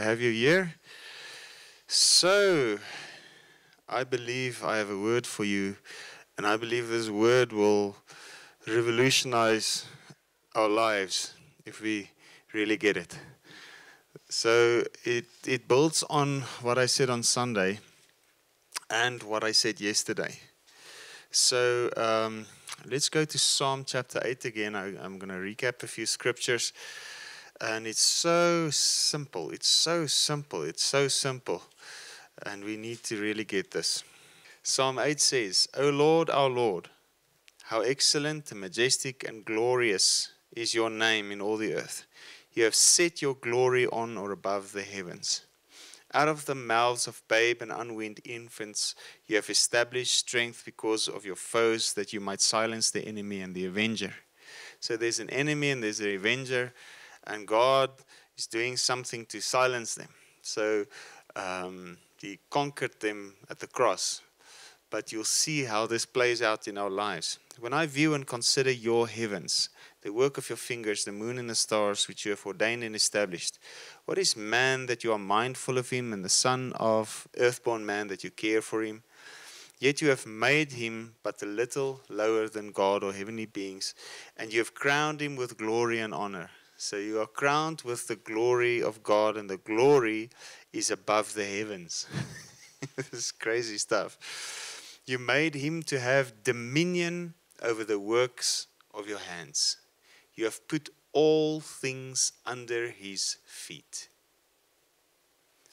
have you here. So, I believe I have a word for you, and I believe this word will revolutionize our lives if we really get it. So, it, it builds on what I said on Sunday and what I said yesterday. So, um, let's go to Psalm chapter 8 again. I, I'm going to recap a few scriptures. And it's so simple. It's so simple. It's so simple. And we need to really get this. Psalm 8 says, O Lord, our Lord, how excellent and majestic and glorious is your name in all the earth. You have set your glory on or above the heavens. Out of the mouths of babe and unweaned infants, you have established strength because of your foes, that you might silence the enemy and the avenger. So there's an enemy and there's an avenger, and God is doing something to silence them. So um, He conquered them at the cross. But you'll see how this plays out in our lives. When I view and consider your heavens, the work of your fingers, the moon and the stars which you have ordained and established, what is man that you are mindful of him, and the son of earthborn man that you care for him? Yet you have made him but a little lower than God or heavenly beings, and you have crowned him with glory and honor. So you are crowned with the glory of God, and the glory is above the heavens. this is crazy stuff. You made him to have dominion over the works of your hands. You have put all things under his feet.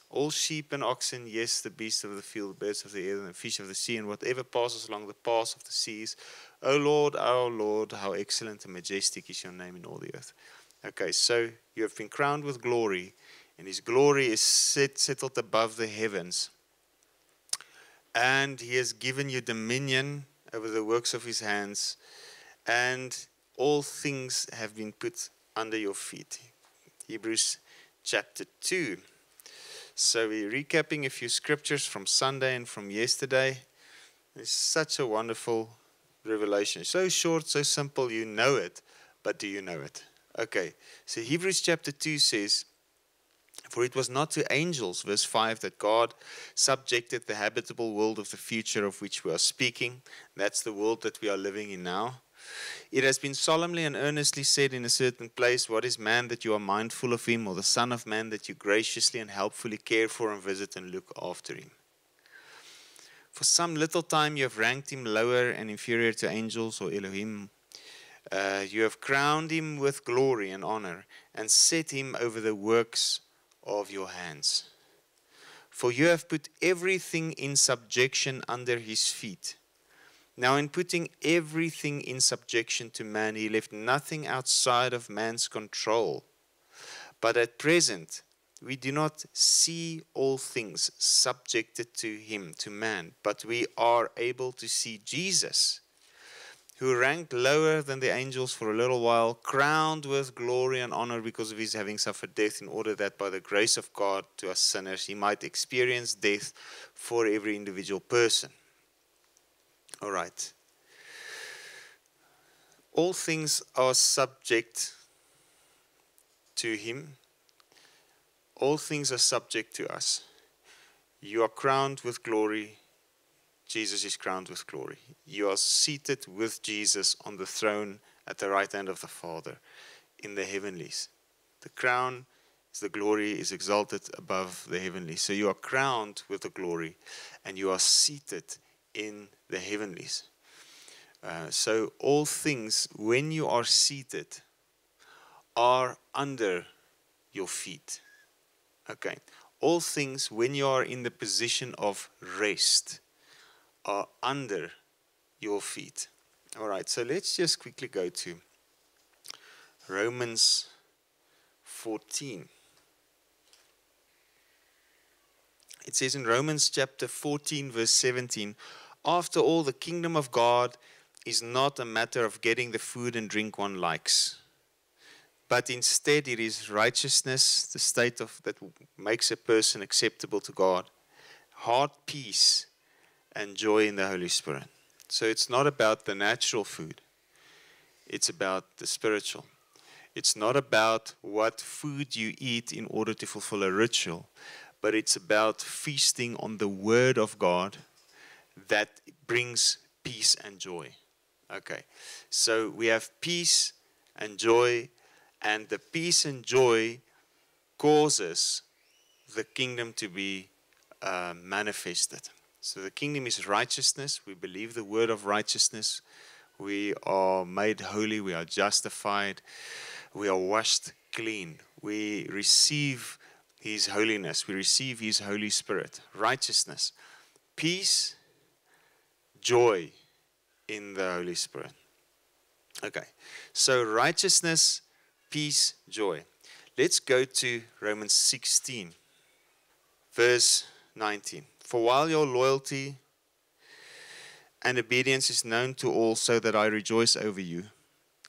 All sheep and oxen, yes, the beasts of the field, birds of the air, and the fish of the sea, and whatever passes along the paths of the seas. O Lord, our Lord, how excellent and majestic is your name in all the earth. Okay, so you have been crowned with glory, and his glory is set, settled above the heavens. And he has given you dominion over the works of his hands, and all things have been put under your feet. Hebrews chapter 2. So we're recapping a few scriptures from Sunday and from yesterday. It's such a wonderful revelation. So short, so simple, you know it, but do you know it? Okay, so Hebrews chapter 2 says, For it was not to angels, verse 5, that God subjected the habitable world of the future of which we are speaking. That's the world that we are living in now. It has been solemnly and earnestly said in a certain place, What is man that you are mindful of him, or the Son of Man that you graciously and helpfully care for and visit and look after him? For some little time you have ranked him lower and inferior to angels or Elohim. Uh, you have crowned him with glory and honor and set him over the works of your hands. For you have put everything in subjection under his feet. Now, in putting everything in subjection to man, he left nothing outside of man's control. But at present, we do not see all things subjected to him, to man, but we are able to see Jesus, who ranked lower than the angels for a little while, crowned with glory and honor because of his having suffered death, in order that by the grace of God to us sinners, he might experience death for every individual person. All right. All things are subject to him. All things are subject to us. You are crowned with glory. Jesus is crowned with glory. You are seated with Jesus on the throne at the right hand of the Father in the heavenlies. The crown is the glory is exalted above the heavenlies. So you are crowned with the glory and you are seated in the heavenlies. Uh, so all things, when you are seated, are under your feet. Okay. All things, when you are in the position of rest, are under your feet. All right. So let's just quickly go to Romans 14. It says in Romans chapter 14, verse 17, after all, the kingdom of God is not a matter of getting the food and drink one likes, but instead it is righteousness, the state of that makes a person acceptable to God, heart peace, and joy in the Holy Spirit. So it's not about the natural food; it's about the spiritual. It's not about what food you eat in order to fulfill a ritual, but it's about feasting on the Word of God that brings peace and joy. Okay, so we have peace and joy, and the peace and joy causes the kingdom to be uh, manifested. So the kingdom is righteousness. We believe the word of righteousness. We are made holy. We are justified. We are washed clean. We receive His holiness. We receive His Holy Spirit. Righteousness, peace, joy in the Holy Spirit. Okay, so righteousness, peace, joy. Let's go to Romans 16, verse 19. For while your loyalty and obedience is known to all, so that I rejoice over you,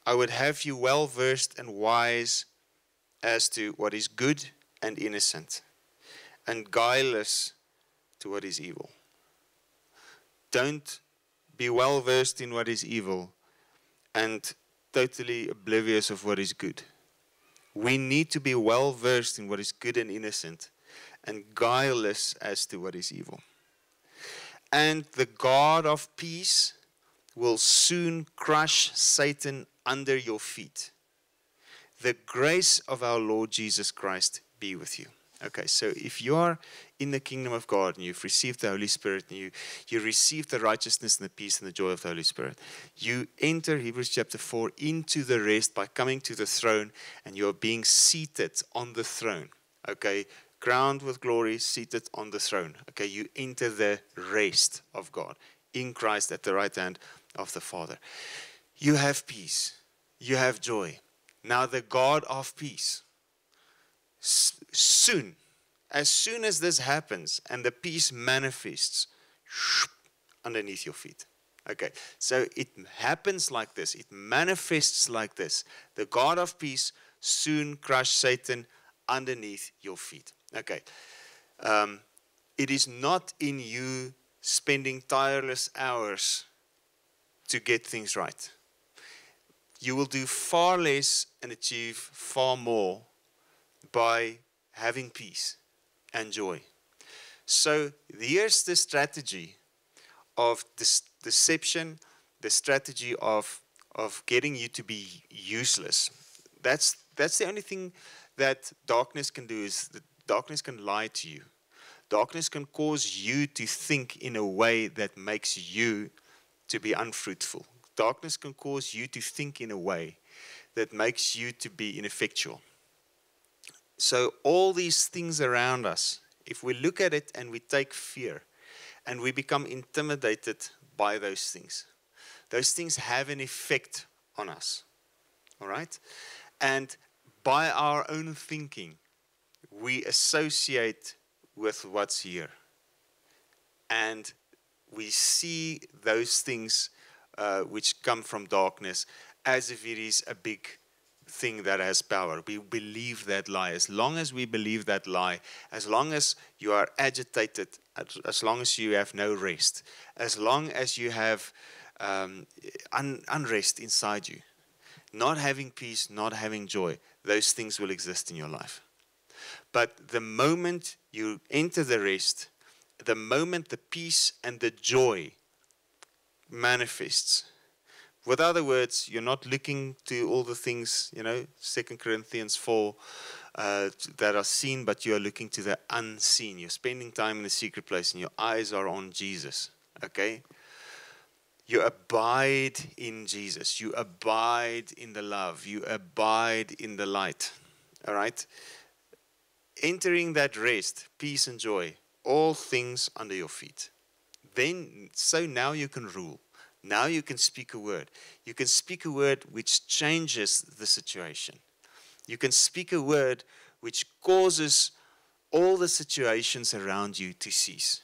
I would have you well versed and wise as to what is good and innocent, and guileless to what is evil. Don't be well versed in what is evil and totally oblivious of what is good. We need to be well versed in what is good and innocent and guileless as to what is evil. And the God of peace will soon crush Satan under your feet. The grace of our Lord Jesus Christ be with you. Okay, so if you are in the kingdom of God and you've received the Holy Spirit and you, you receive the righteousness and the peace and the joy of the Holy Spirit, you enter Hebrews chapter 4 into the rest by coming to the throne and you are being seated on the throne. Okay, crowned with glory, seated on the throne. Okay, you enter the rest of God in Christ at the right hand of the Father. You have peace, you have joy. Now, the God of peace soon, as soon as this happens and the peace manifests underneath your feet. Okay, so it happens like this, it manifests like this. The God of peace soon crush Satan underneath your feet. Okay, um, it is not in you spending tireless hours to get things right. You will do far less and achieve far more by having peace and joy. So here's the strategy of deception, the strategy of of getting you to be useless. That's that's the only thing that darkness can do is that darkness can lie to you. Darkness can cause you to think in a way that makes you to be unfruitful. Darkness can cause you to think in a way that makes you to be ineffectual. So, all these things around us, if we look at it and we take fear and we become intimidated by those things, those things have an effect on us. All right? And by our own thinking, we associate with what's here. And we see those things uh, which come from darkness as if it is a big thing that has power. We believe that lie. As long as we believe that lie, as long as you are agitated, as long as you have no rest, as long as you have um, un- unrest inside you, not having peace, not having joy, those things will exist in your life. But the moment you enter the rest, the moment the peace and the joy manifests, with other words, you're not looking to all the things, you know, Second Corinthians 4, uh, that are seen, but you are looking to the unseen. You're spending time in the secret place and your eyes are on Jesus. Okay? You abide in Jesus. You abide in the love. You abide in the light. All right? Entering that rest, peace, and joy, all things under your feet. Then, so now you can rule. Now you can speak a word. You can speak a word which changes the situation. You can speak a word which causes all the situations around you to cease.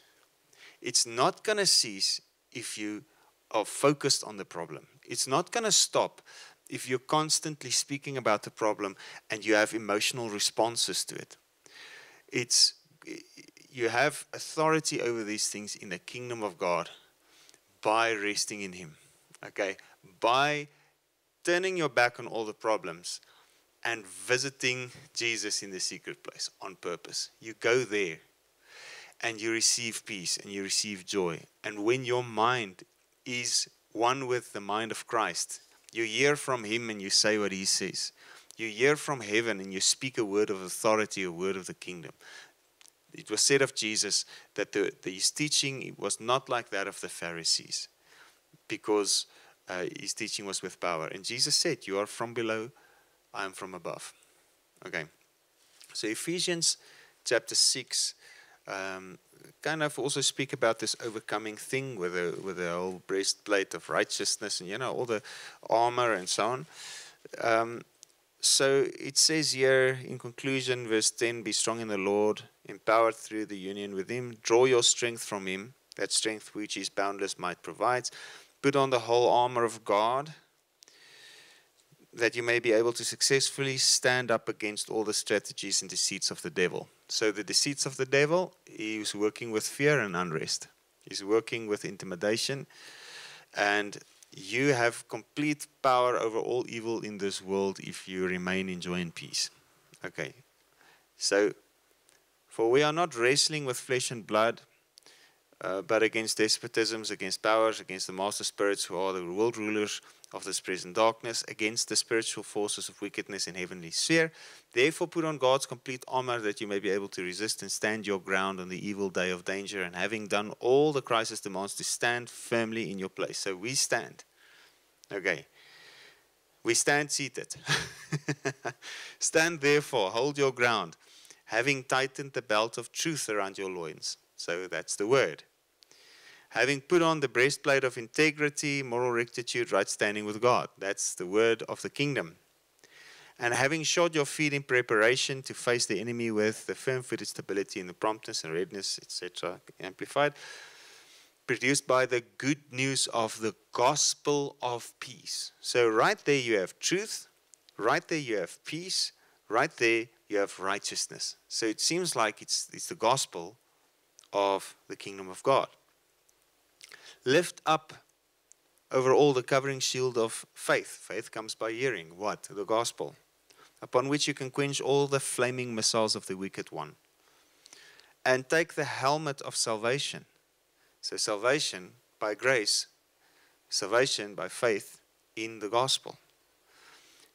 It's not going to cease if you are focused on the problem. It's not going to stop if you're constantly speaking about the problem and you have emotional responses to it. It's you have authority over these things in the kingdom of God by resting in Him. Okay? By turning your back on all the problems and visiting Jesus in the secret place on purpose. You go there and you receive peace and you receive joy. And when your mind is one with the mind of Christ, you hear from Him and you say what He says. You hear from heaven and you speak a word of authority, a word of the kingdom. It was said of Jesus that the, the, his teaching was not like that of the Pharisees because uh, his teaching was with power. And Jesus said, You are from below, I am from above. Okay. So Ephesians chapter 6 um, kind of also speak about this overcoming thing with the with the whole breastplate of righteousness and you know all the armor and so on. Um, so it says here in conclusion, verse 10 Be strong in the Lord, empowered through the union with Him. Draw your strength from Him, that strength which His boundless might provides. Put on the whole armor of God, that you may be able to successfully stand up against all the strategies and deceits of the devil. So, the deceits of the devil, is working with fear and unrest, he's working with intimidation, and you have complete power over all evil in this world if you remain in joy and peace. Okay, so for we are not wrestling with flesh and blood, uh, but against despotisms, against powers, against the master spirits who are the world rulers of this present darkness, against the spiritual forces of wickedness in heavenly sphere. Therefore, put on God's complete armor that you may be able to resist and stand your ground on the evil day of danger. And having done all the crisis demands, to stand firmly in your place. So we stand. Okay. We stand seated. stand therefore, hold your ground, having tightened the belt of truth around your loins. So that's the word having put on the breastplate of integrity, moral rectitude, right standing with God. That's the word of the kingdom. And having shod your feet in preparation to face the enemy with the firm footed stability and the promptness and readiness, etc., amplified, produced by the good news of the gospel of peace. So, right there you have truth, right there you have peace, right there you have righteousness. So, it seems like it's, it's the gospel of the kingdom of God. Lift up over all the covering shield of faith. Faith comes by hearing what? The gospel. Upon which you can quench all the flaming missiles of the wicked one. And take the helmet of salvation. So, salvation by grace, salvation by faith in the gospel.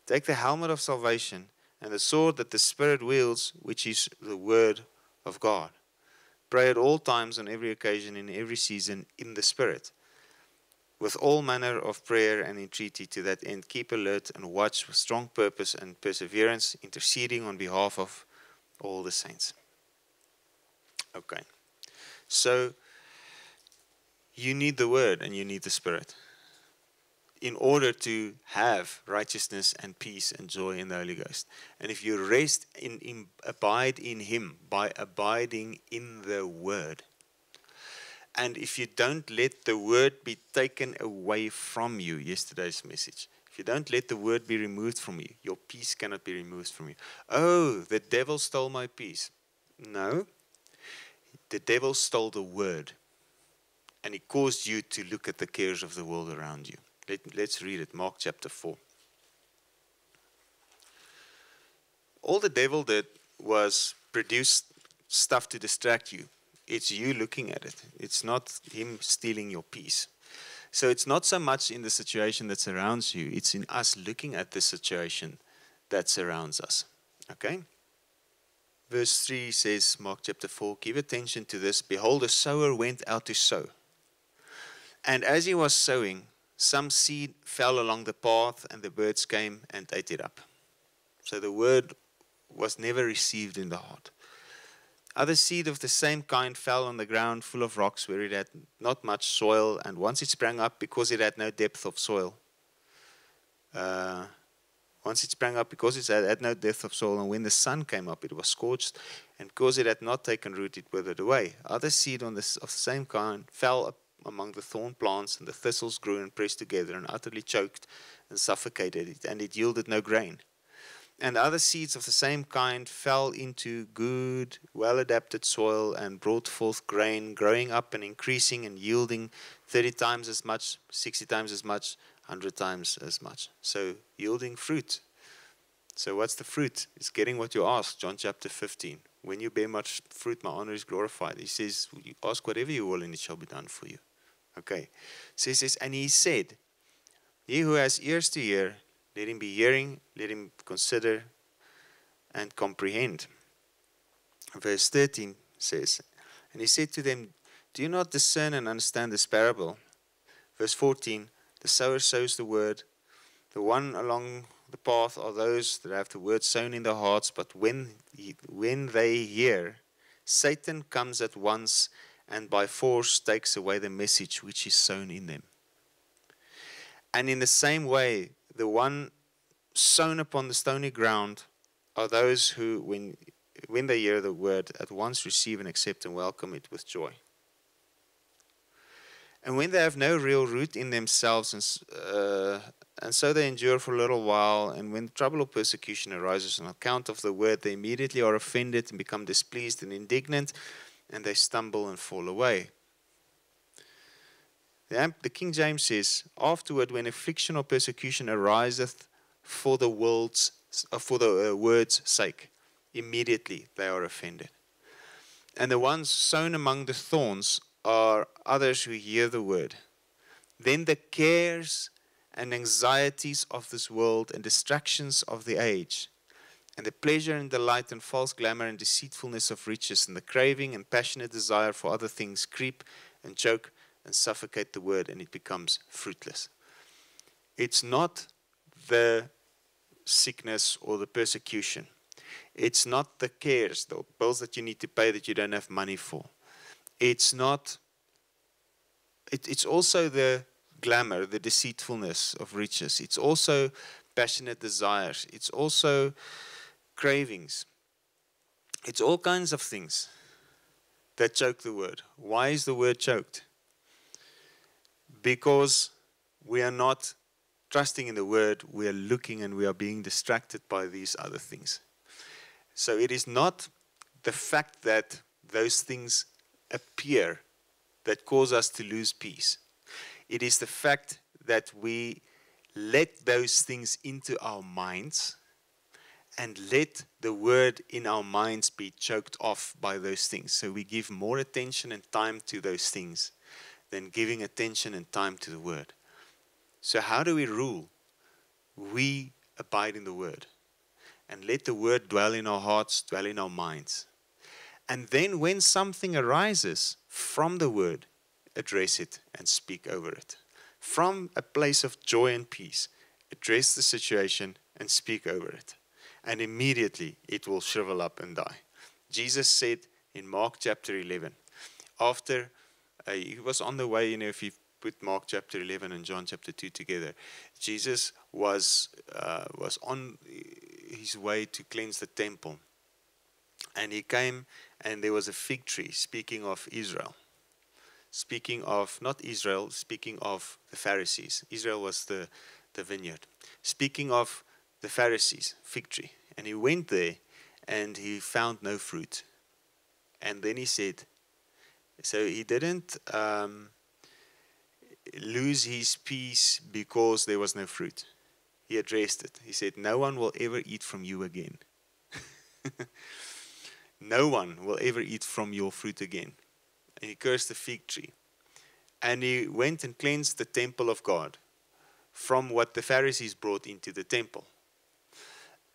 Take the helmet of salvation and the sword that the Spirit wields, which is the word of God. Pray at all times, on every occasion, in every season, in the Spirit. With all manner of prayer and entreaty to that end, keep alert and watch with strong purpose and perseverance, interceding on behalf of all the saints. Okay. So, you need the Word and you need the Spirit in order to have righteousness and peace and joy in the Holy Ghost. And if you rest in, in abide in Him by abiding in the Word, and if you don't let the Word be taken away from you, yesterday's message, if you don't let the Word be removed from you, your peace cannot be removed from you. Oh, the devil stole my peace. No, the devil stole the Word, and he caused you to look at the cares of the world around you. Let, let's read it Mark chapter 4. All the devil did was produce stuff to distract you. It's you looking at it, it's not him stealing your peace. So it's not so much in the situation that surrounds you, it's in us looking at the situation that surrounds us. Okay? Verse 3 says, Mark chapter 4, give attention to this. Behold, a sower went out to sow. And as he was sowing, some seed fell along the path, and the birds came and ate it up. So the word was never received in the heart. Other seed of the same kind fell on the ground full of rocks where it had not much soil, and once it sprang up because it had no depth of soil. Uh, once it sprang up because it had had no depth of soil, and when the sun came up, it was scorched, and because it had not taken root, it withered away. Other seed on this, of the same kind fell among the thorn plants, and the thistles grew and pressed together and utterly choked and suffocated it, and it yielded no grain. And other seeds of the same kind fell into good, well adapted soil and brought forth grain, growing up and increasing and yielding 30 times as much, 60 times as much, 100 times as much. So, yielding fruit. So, what's the fruit? It's getting what you ask. John chapter 15. When you bear much fruit, my honor is glorified. He says, ask whatever you will, and it shall be done for you. Okay. Says, And he said, He who has ears to hear, let him be hearing, let him consider and comprehend. Verse 13 says, And he said to them, Do you not discern and understand this parable? Verse 14 The sower sows the word. The one along the path are those that have the word sown in their hearts, but when, he, when they hear, Satan comes at once and by force takes away the message which is sown in them. And in the same way, the one sown upon the stony ground are those who, when, when they hear the word, at once receive and accept and welcome it with joy. And when they have no real root in themselves, and, uh, and so they endure for a little while, and when trouble or persecution arises on account of the word, they immediately are offended and become displeased and indignant, and they stumble and fall away. The, the King James says, Afterward, when affliction or persecution ariseth for the world's, uh, for the uh, word's sake, immediately they are offended. And the ones sown among the thorns are others who hear the word. Then the cares and anxieties of this world and distractions of the age, and the pleasure and delight and false glamour and deceitfulness of riches, and the craving and passionate desire for other things creep and choke and suffocate the word, and it becomes fruitless. It's not the sickness or the persecution. It's not the cares, the bills that you need to pay that you don't have money for. It's not, it, it's also the glamour, the deceitfulness of riches. It's also passionate desires. It's also cravings. It's all kinds of things that choke the word. Why is the word choked? Because we are not trusting in the word, we are looking and we are being distracted by these other things. So it is not the fact that those things appear that cause us to lose peace. It is the fact that we let those things into our minds and let the word in our minds be choked off by those things. So we give more attention and time to those things than giving attention and time to the word. So, how do we rule? We abide in the word and let the word dwell in our hearts, dwell in our minds. And then, when something arises from the word, address it and speak over it. From a place of joy and peace, address the situation and speak over it. And immediately it will shrivel up and die. Jesus said in Mark chapter 11, after uh, he was on the way, you know, if you put Mark chapter 11 and John chapter 2 together, Jesus was, uh, was on his way to cleanse the temple. And he came, and there was a fig tree, speaking of Israel. Speaking of, not Israel, speaking of the Pharisees. Israel was the, the vineyard. Speaking of the Pharisees, fig tree. And he went there and he found no fruit. And then he said, so he didn't um, lose his peace because there was no fruit. He addressed it. He said, No one will ever eat from you again. no one will ever eat from your fruit again. And he cursed the fig tree. And he went and cleansed the temple of God from what the Pharisees brought into the temple.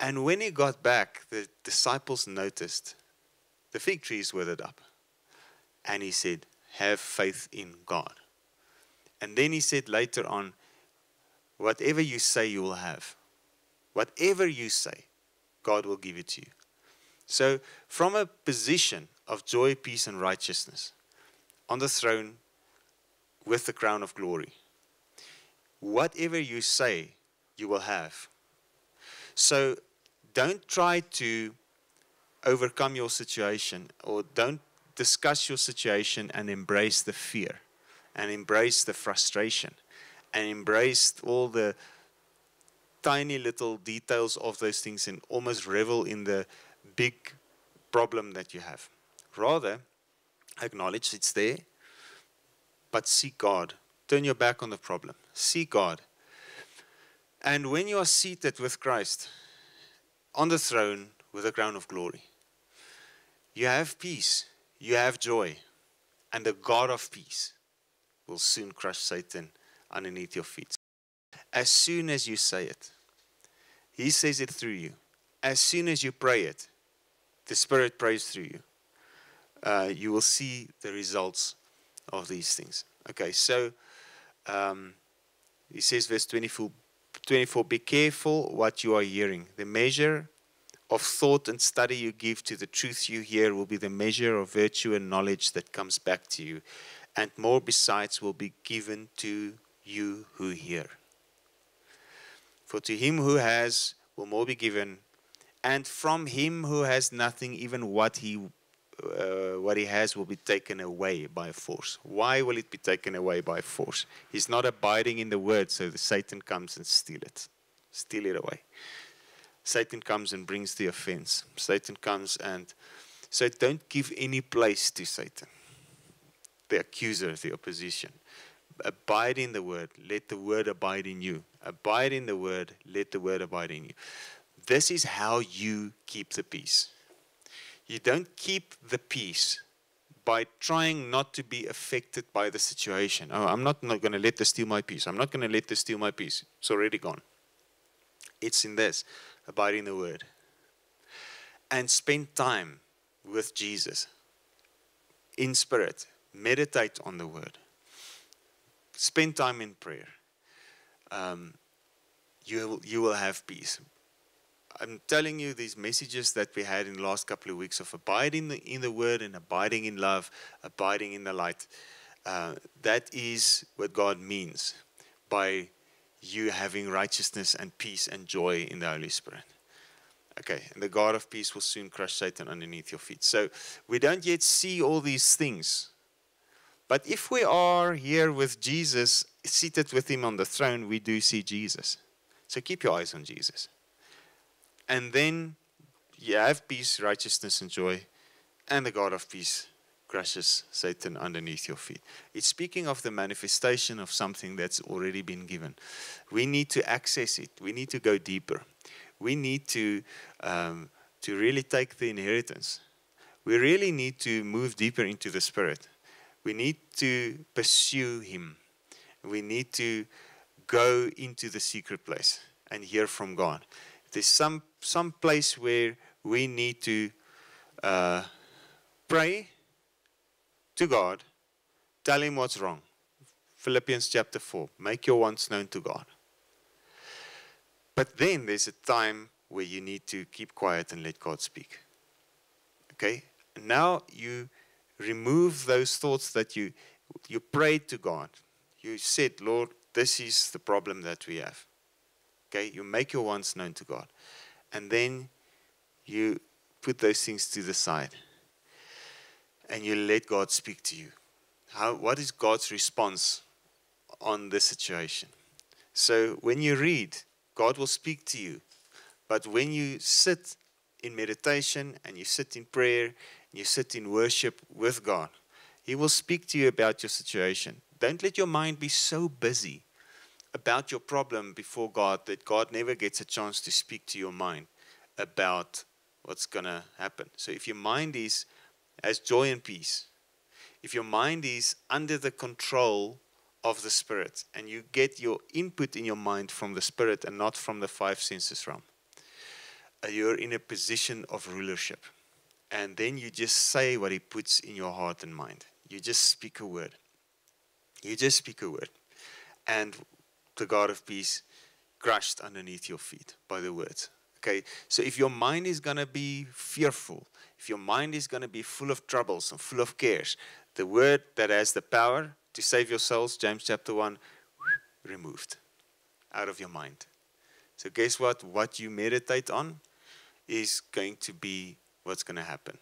And when he got back, the disciples noticed the fig tree is withered up. And he said, Have faith in God. And then he said later on, Whatever you say, you will have. Whatever you say, God will give it to you. So, from a position of joy, peace, and righteousness on the throne with the crown of glory, whatever you say, you will have. So, don't try to overcome your situation or don't discuss your situation and embrace the fear and embrace the frustration and embrace all the tiny little details of those things and almost revel in the big problem that you have. Rather, acknowledge it's there, but seek God. Turn your back on the problem. Seek God. And when you are seated with Christ, on the throne with a crown of glory. You have peace, you have joy, and the God of peace will soon crush Satan underneath your feet. As soon as you say it, He says it through you. As soon as you pray it, the Spirit prays through you. Uh, you will see the results of these things. Okay, so um, he says, verse 24, 24 Be careful what you are hearing. The measure of thought and study you give to the truth you hear will be the measure of virtue and knowledge that comes back to you. And more besides will be given to you who hear. For to him who has will more be given, and from him who has nothing, even what he uh, what he has will be taken away by force. Why will it be taken away by force? He's not abiding in the word, so the Satan comes and steal it, steal it away. Satan comes and brings the offense. Satan comes and so don't give any place to Satan, the accuser, of the opposition. Abide in the word. Let the word abide in you. Abide in the word. Let the word abide in you. This is how you keep the peace. You don't keep the peace by trying not to be affected by the situation. Oh, I'm not, not going to let this steal my peace. I'm not going to let this steal my peace. It's already gone. It's in this abide in the word. And spend time with Jesus in spirit. Meditate on the word. Spend time in prayer. Um, you, you will have peace. I'm telling you these messages that we had in the last couple of weeks of abiding in the, in the word and abiding in love, abiding in the light. Uh, that is what God means by you having righteousness and peace and joy in the Holy Spirit. Okay, and the God of peace will soon crush Satan underneath your feet. So we don't yet see all these things. But if we are here with Jesus, seated with him on the throne, we do see Jesus. So keep your eyes on Jesus. And then you have peace, righteousness, and joy, and the God of peace crushes Satan underneath your feet. It's speaking of the manifestation of something that's already been given. We need to access it, we need to go deeper. We need to, um, to really take the inheritance. We really need to move deeper into the Spirit. We need to pursue Him. We need to go into the secret place and hear from God there's some some place where we need to uh, pray to God, tell Him what's wrong. Philippians chapter 4 make your wants known to God. But then there's a time where you need to keep quiet and let God speak. Okay? Now you remove those thoughts that you you prayed to God. You said, Lord, this is the problem that we have. Okay, you make your wants known to God. And then you put those things to the side. And you let God speak to you. How, what is God's response on this situation? So when you read, God will speak to you. But when you sit in meditation and you sit in prayer and you sit in worship with God, He will speak to you about your situation. Don't let your mind be so busy about your problem before God that God never gets a chance to speak to your mind about what's going to happen. So if your mind is as joy and peace, if your mind is under the control of the Spirit and you get your input in your mind from the Spirit and not from the five senses realm, uh, you're in a position of rulership. And then you just say what He puts in your heart and mind. You just speak a word. You just speak a word. And the God of peace crushed underneath your feet by the words. Okay, so if your mind is going to be fearful, if your mind is going to be full of troubles and full of cares, the word that has the power to save your souls, James chapter 1, removed out of your mind. So, guess what? What you meditate on is going to be what's going to happen.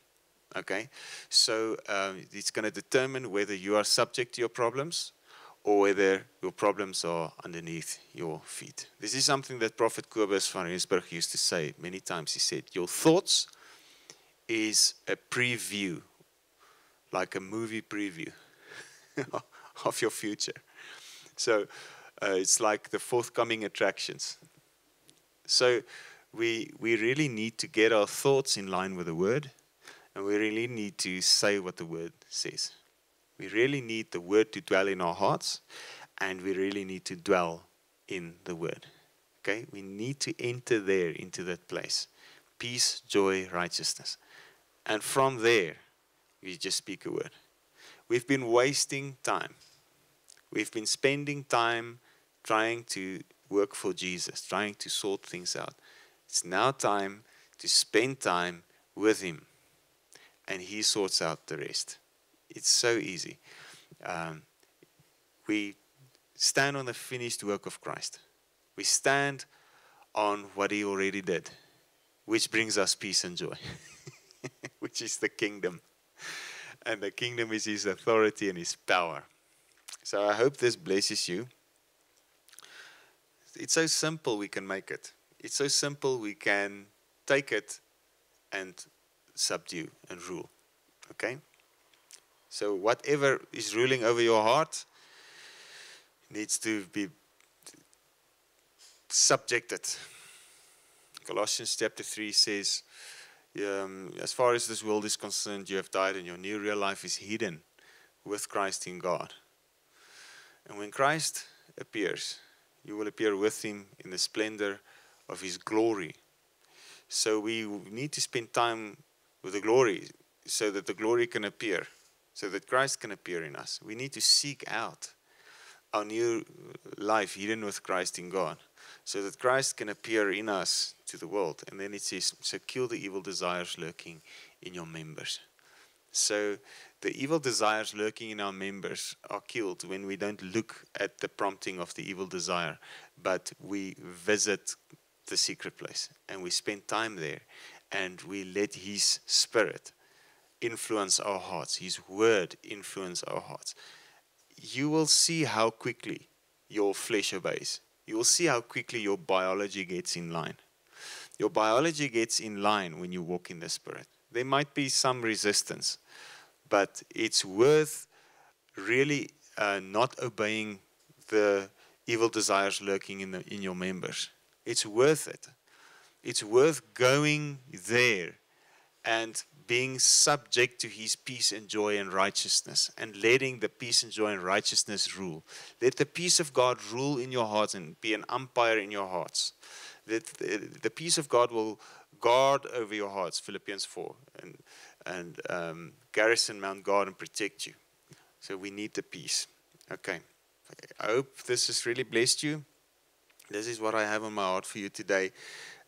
Okay? So, um, it's going to determine whether you are subject to your problems or whether your problems are underneath your feet. This is something that Prophet Kobus van Rensburg used to say many times. He said, Your thoughts is a preview, like a movie preview of your future. So uh, it's like the forthcoming attractions. So we, we really need to get our thoughts in line with the word, and we really need to say what the word says. We really need the word to dwell in our hearts, and we really need to dwell in the word. Okay? We need to enter there into that place peace, joy, righteousness. And from there, we just speak a word. We've been wasting time. We've been spending time trying to work for Jesus, trying to sort things out. It's now time to spend time with Him, and He sorts out the rest. It's so easy. Um, we stand on the finished work of Christ. We stand on what He already did, which brings us peace and joy, which is the kingdom. And the kingdom is His authority and His power. So I hope this blesses you. It's so simple we can make it. It's so simple we can take it and subdue and rule. Okay? So whatever is ruling over your heart needs to be subjected. Colossians chapter 3 says, um, As far as this world is concerned, you have died, and your new real life is hidden with Christ in God. And when Christ appears, you will appear with him in the splendor of his glory. So we need to spend time with the glory so that the glory can appear, so that Christ can appear in us. We need to seek out our new life hidden with Christ in God, so that Christ can appear in us to the world. And then it says, So kill the evil desires lurking in your members. So the evil desires lurking in our members are killed when we don't look at the prompting of the evil desire, but we visit the secret place and we spend time there and we let His Spirit influence our hearts, His Word influence our hearts. You will see how quickly your flesh obeys. You will see how quickly your biology gets in line. Your biology gets in line when you walk in the Spirit. There might be some resistance, but it's worth really uh, not obeying the evil desires lurking in, the, in your members. It's worth it. It's worth going there and being subject to his peace and joy and righteousness and letting the peace and joy and righteousness rule. Let the peace of God rule in your hearts and be an umpire in your hearts. That the, peace of God will guard over your hearts, Philippians 4, and, and um, garrison Mount God and protect you. So we need the peace. Okay. I hope this has really blessed you. This is what I have on my heart for you today.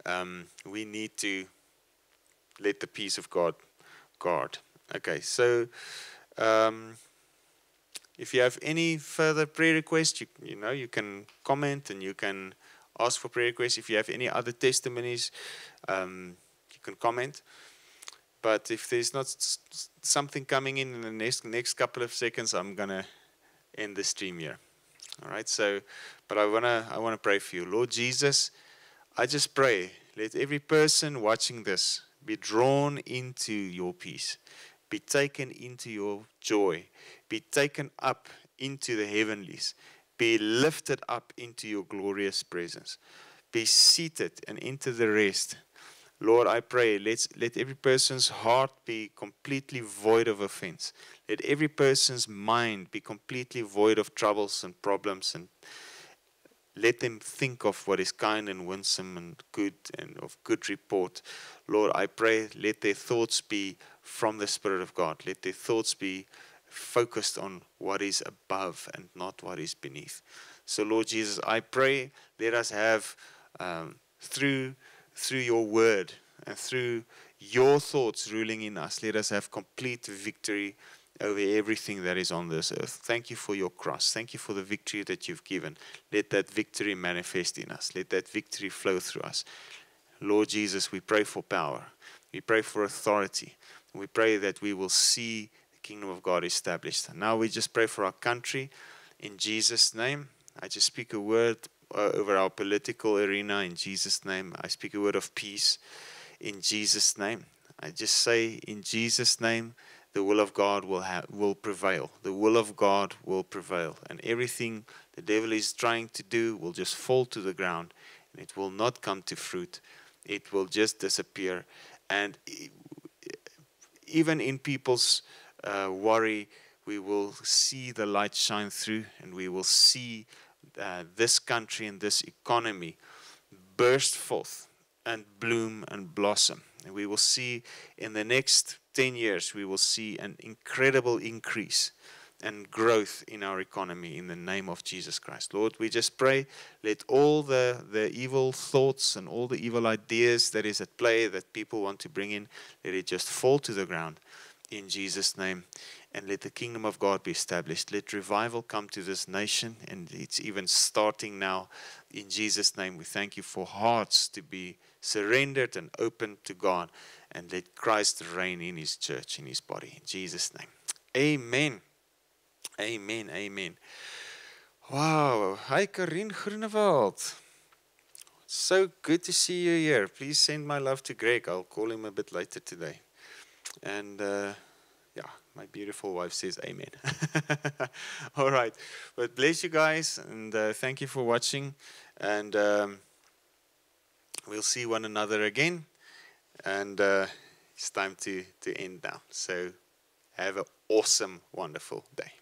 Um, we need to let the peace of God guard. Okay, so um, if you have any further prayer requests, you, you know you can comment and you can ask for prayer requests. If you have any other testimonies, um, you can comment. But if there's not something coming in in the next next couple of seconds, I'm gonna end the stream here. All right. So, but I wanna I wanna pray for you, Lord Jesus. I just pray let every person watching this be drawn into your peace, be taken into your joy, be taken up into the heavenlies, be lifted up into your glorious presence, be seated and enter the rest. Lord, I pray, let's, let every person's heart be completely void of offense. Let every person's mind be completely void of troubles and problems and let them think of what is kind and winsome and good and of good report. Lord, I pray, let their thoughts be from the Spirit of God. Let their thoughts be focused on what is above and not what is beneath. So, Lord Jesus, I pray, let us have um, through through your word and through your thoughts ruling in us, let us have complete victory over everything that is on this earth. Thank you for your cross. Thank you for the victory that you've given. Let that victory manifest in us. Let that victory flow through us. Lord Jesus, we pray for power. We pray for authority. We pray that we will see the kingdom of God established. Now we just pray for our country in Jesus' name. I just speak a word uh, over our political arena in Jesus' name. I speak a word of peace in Jesus' name. I just say in Jesus' name the will of God will have, will prevail. The will of God will prevail, and everything the devil is trying to do will just fall to the ground, and it will not come to fruit. it will just disappear. And even in people's uh, worry, we will see the light shine through and we will see uh, this country and this economy burst forth and bloom and blossom. And we will see in the next 10 years, we will see an incredible increase and growth in our economy in the name of Jesus Christ. Lord, we just pray, let all the, the evil thoughts and all the evil ideas that is at play that people want to bring in, let it just fall to the ground in Jesus' name. And let the kingdom of God be established. Let revival come to this nation, and it's even starting now. In Jesus' name, we thank you for hearts to be surrendered and open to God. And let Christ reign in his church, in his body. In Jesus' name. Amen. Amen. Amen. Wow. Hi, Karin Groenewald. So good to see you here. Please send my love to Greg. I'll call him a bit later today. And uh, yeah, my beautiful wife says amen. All right. But bless you guys and uh, thank you for watching. And um, we'll see one another again. And uh, it's time to, to end now. So have an awesome, wonderful day.